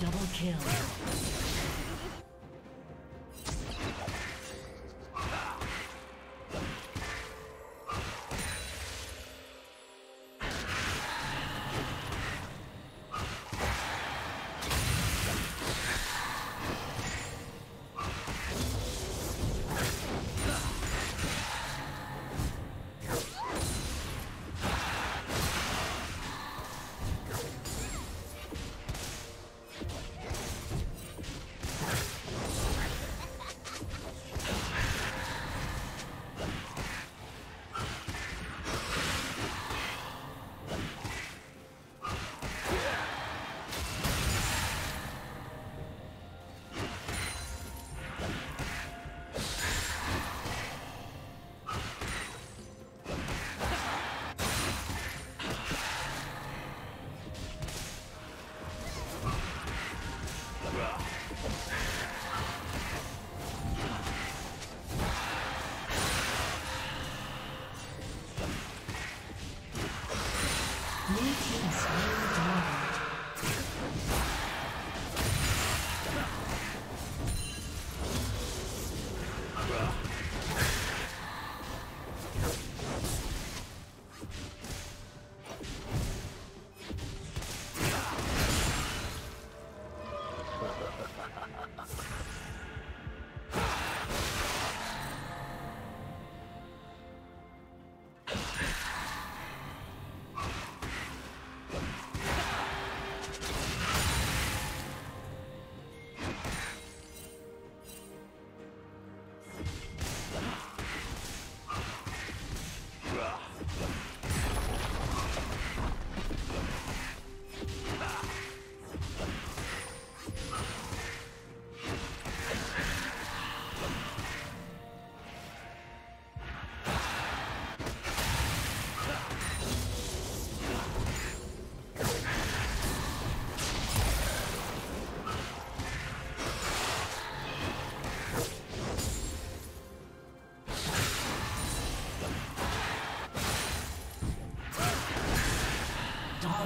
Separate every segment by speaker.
Speaker 1: Double kill.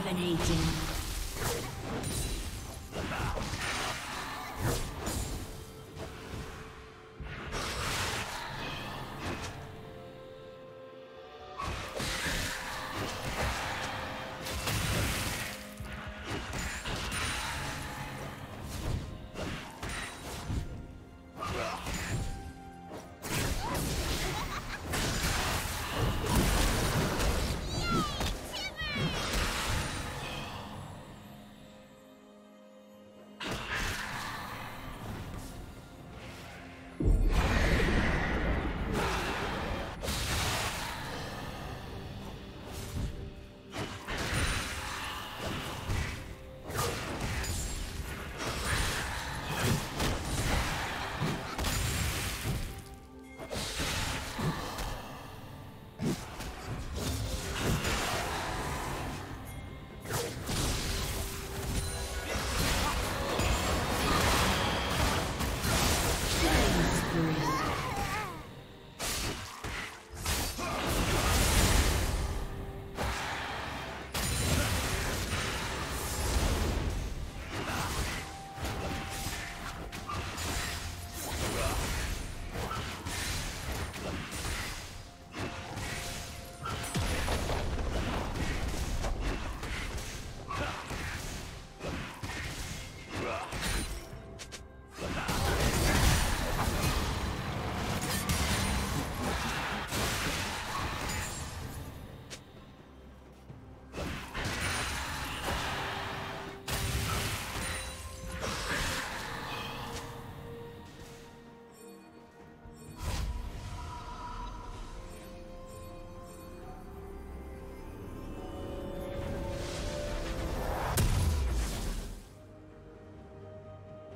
Speaker 1: Dominating.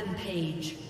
Speaker 1: Rampage.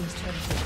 Speaker 1: team's turret